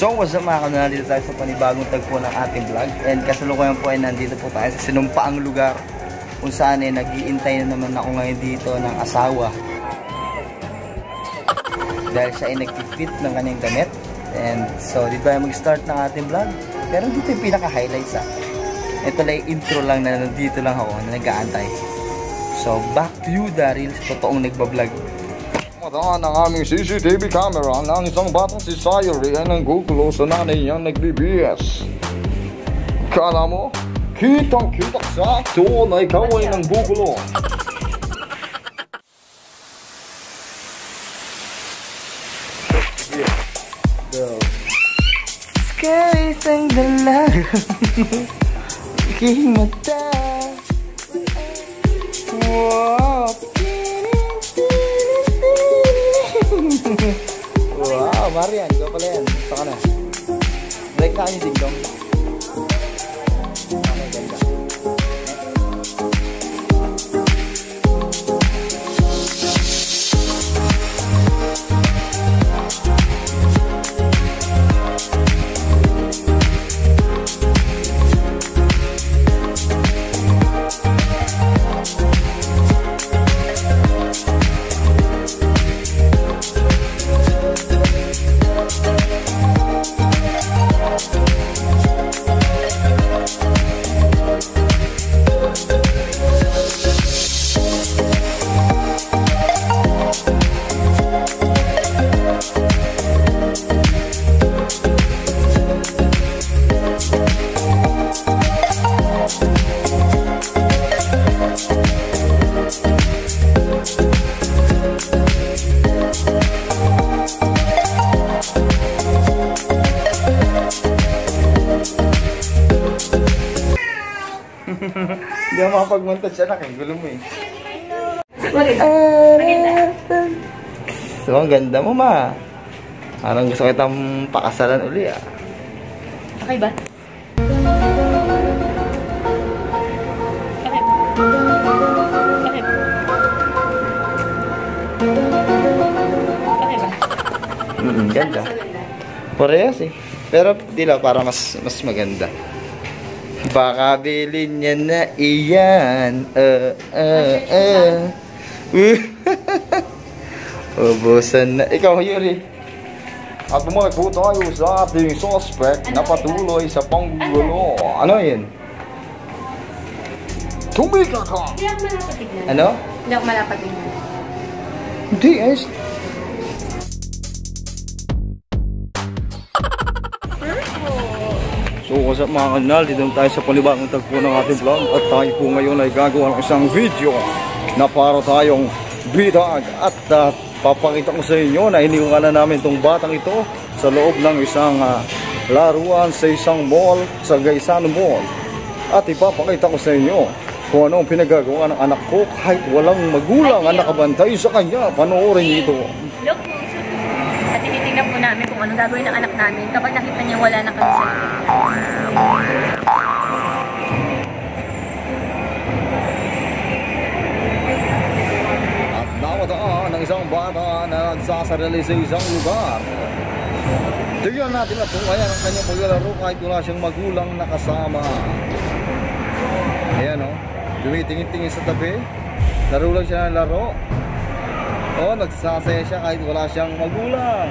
So, what's up mga kanal? Tayo sa panibagong tagpo ng ating vlog. And kasalukuyan po ay nandito po tayo sa sinumpaang lugar kung saan ay nag-iintay na naman ako ngayon dito ng asawa. Dahil siya ay nag-fit ng kanyang damit. And so, dito tayo mag-start ng ating vlog. Pero dito yung pinaka-highlights ah. Ito lang intro lang na nandito lang ako na nag-aantay. So, back to you, Daryl, sa totoong nagbablog. Mataan ang aming CCTV camera ng isang batang si Sayuri ay nanggugulo sa nanay niyang nagbibs. Kala mo, kitang-kita sa akto na ikaw ay nanggugulo. Go. Skies ang dalaga Aking mata Wow Marian, ikaw pala yan. Gusto ka na. Break na kami dingdong. Okay, Hindi ako makapag-montage anak eh. Gulo mo eh. So, ang ganda mo ma. Parang gusto kitang pakasalan uli ah. Okay ba? Mm, ganda. Parehas eh. Pero di lang, parang mas, mas maganda. Baka bilhin niya na iyan. Uh, uh, uh. Ubusan na. Ikaw, Yuri. At bumalik po tayo sa ating suspect na patuloy sa panggulo. Ano yun? Tumika ka! Hindi ako malapad tignan. Ano? Hindi ako malapad tignan. Hindi, ayos. So what's up mga kanal, dito tayo sa panibagong tagpo ng ating vlog. At tayo po ngayon ay gagawa ng isang video na para tayong bidag. At uh, papakita ko sa inyo na iniwan na namin itong batang ito sa loob ng isang uh, laruan sa isang mall sa Gaisano Mall. At ipapakita ko sa inyo kung ano ang pinagagawa ng anak ko kahit walang magulang ang nakabantay sa kanya. Panoorin niyo ito Look po. At tinitingnan po namin kung anong gagawin ng anak namin kapag nakita niya wala na kami sa At nawataan ng isang bata na nagsasarili sa isang lugar. Tignan natin at kung kaya ang kanyang paglalaro kahit wala siyang magulang nakasama. Ayan o, oh, tumitingin-tingin sa tabi. Laro lang siya ng laro. O, oh, nagsasaya siya kahit wala siyang magulang.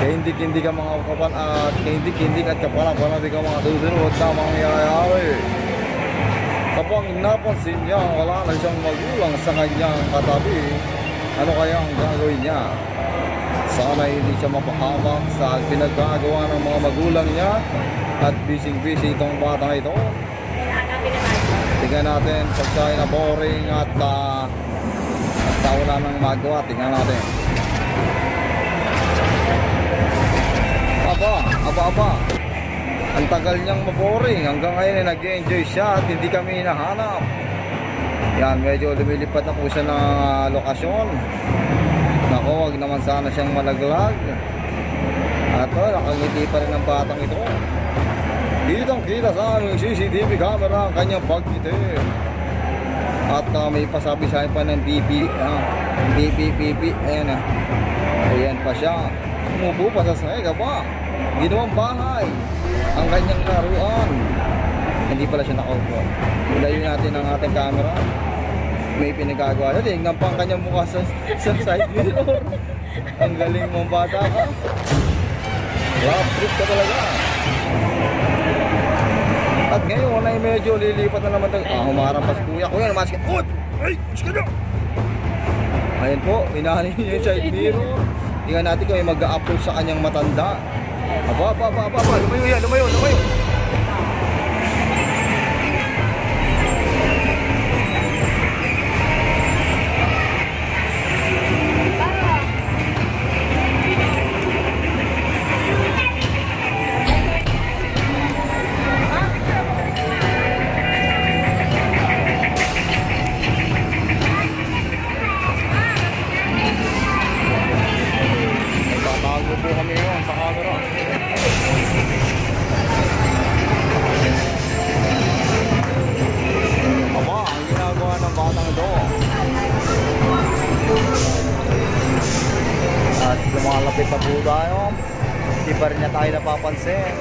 Kaya hindi hindi ka mga kapan at kaya hindi hindi at kapala para di ka mga susunod na mangyayari. Kapag napansin niya wala na siyang magulang sa kanyang katabi, ano kaya ang gagawin niya? Sana hindi siya mapahamak sa pinagkagawa ng mga magulang niya at busy-busy itong bata ito. Tingnan natin pag siya na boring at uh, at wala nang magawa. Tingnan natin. Aba, aba, aba. Ang tagal niyang maboring. Hanggang ngayon ay nag-enjoy siya at hindi kami hinahanap. Yan, medyo lumilipad na po siya ng ah, lokasyon. Nako, wag naman sana siyang malaglag. At oh, nakangiti pa rin ang batang ito. Kitang kita sa aming CCTV camera ang kanyang pagkiti. At uh, may pasabi sa pa ng BP. Uh, BP, BP. Ayan na. Ayan pa siya. Umupo pa sa sahig, aba. Ginawang bahay. Ang kanyang laruan. Hindi pala siya nakaupo. Ilayo natin ang ating camera. May pinagagawa na. Tingnan pa ang kanyang mukha sa, sa side mirror. Ang galing mong bata ka. Love trip ka talaga. At ngayon ay medyo lilipat na naman tayo. Ah, humarap pa si kuya. Kuya, namas ka. Uy! Ay! Ka na! Ayan po, inahalin niya yung side mirror. Tingnan natin kung may mag-a-approach sa kanyang matanda. Aba, aba, aba, aba, aba. Lumayo yan, lumayo, lumayo. Lumalapit na tayo. Hindi pa rin niya tayo napapansin.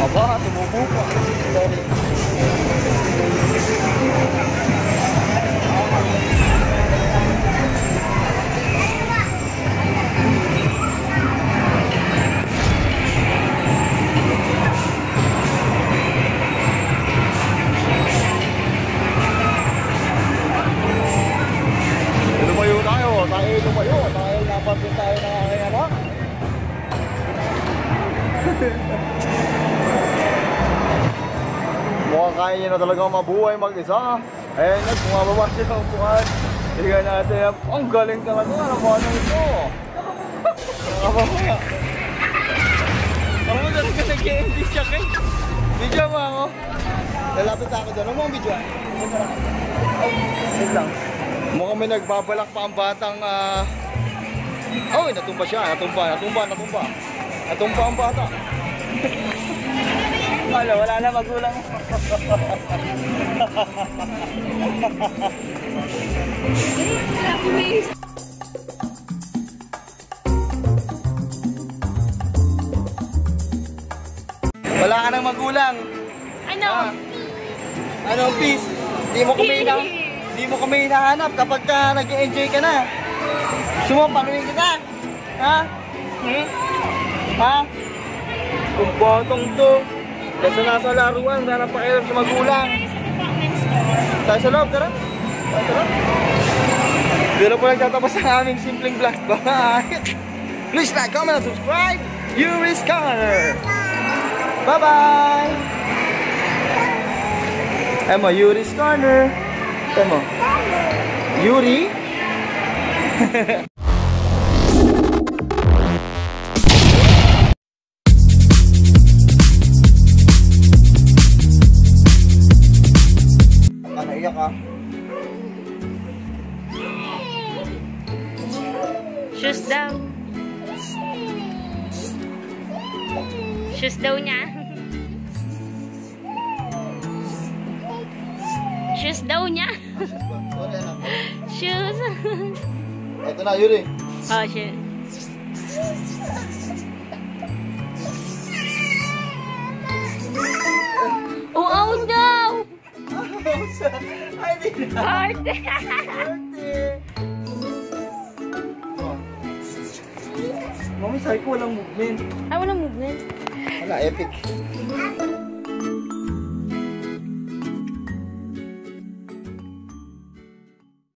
Aba, tumubo pa. Lumayo kaya niya na talaga mabuhay mag-isa. Ayan na, bumababa siya ng buwan. Tingnan natin, ang galing talaga. Ano ba na ito? Nakababa. Ako talaga nag-i-enjoy siya kay. Video mo ako. Lalapit ako doon. Ano mo ang video? Wait lang. Mukhang may nagbabalak pa ang batang ah... Oh, natumba siya. Natumba, natumba, natumba. Natumba ang bata. Wala, wala na magulang. Wala ka ng magulang. Ano? Ah. Ano, peace? Di mo kami na, di mo kami hinahanap kapag ka nag-enjoy ka na. Gusto mo, panuhin kita? Ha? Hmm? Ha? Kung batong to, kasi nasa laruan, wala nang pakialam sa magulang. Tayo sa loob, tara. Tayo sa loob. Pero po nagtatapos ang aming simpleng vlog. Bye! Please like, comment, and subscribe. Yuri's Corner. Bye-bye! Emo, Yuri's Corner. Emo. Yuri? Shoes daw niya. Shoes daw niya. Shoes. Ito na, Yuri. oh, shoes. Oh, oh no! Ay, di na. Heart! Mami, sabi ko walang movement. Ay, walang movement. Wala, epic.